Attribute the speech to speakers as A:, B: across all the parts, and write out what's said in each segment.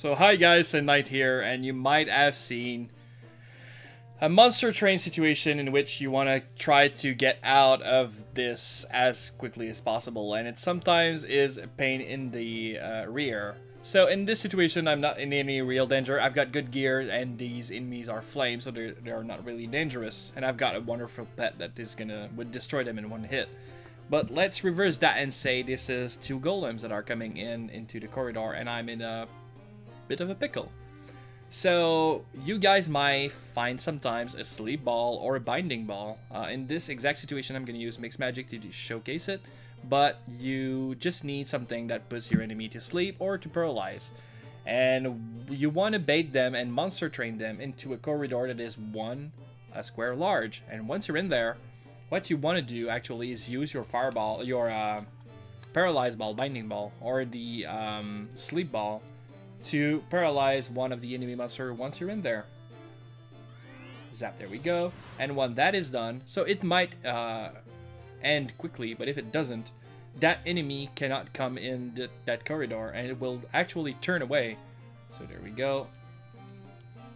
A: So hi guys, Knight here, and you might have seen a monster train situation in which you want to try to get out of this as quickly as possible, and it sometimes is a pain in the uh, rear. So in this situation, I'm not in any real danger. I've got good gear, and these enemies are flames, so they're, they're not really dangerous. And I've got a wonderful pet that is gonna would destroy them in one hit. But let's reverse that and say this is two golems that are coming in into the corridor, and I'm in a bit of a pickle. So you guys might find sometimes a sleep ball or a binding ball. Uh, in this exact situation, I'm going to use mixed magic to showcase it, but you just need something that puts your enemy to sleep or to paralyze. And you want to bait them and monster train them into a corridor that is one a square large. And once you're in there, what you want to do actually is use your fireball, your uh, paralyze ball, binding ball, or the um, sleep ball to paralyze one of the enemy monster once you're in there. Zap, there we go. And when that is done, so it might uh, end quickly, but if it doesn't, that enemy cannot come in the, that corridor and it will actually turn away. So there we go.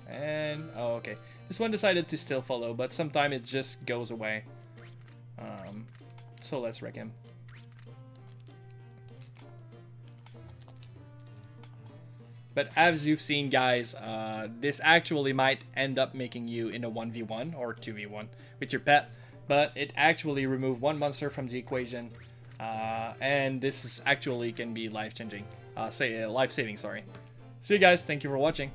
A: And, oh, okay. This one decided to still follow, but sometimes it just goes away. Um, so let's wreck him. But as you've seen, guys, uh, this actually might end up making you in a 1v1 or 2v1 with your pet. But it actually removed one monster from the equation. Uh, and this is actually can be life-changing. Uh, say, life-saving, sorry. See you guys. Thank you for watching.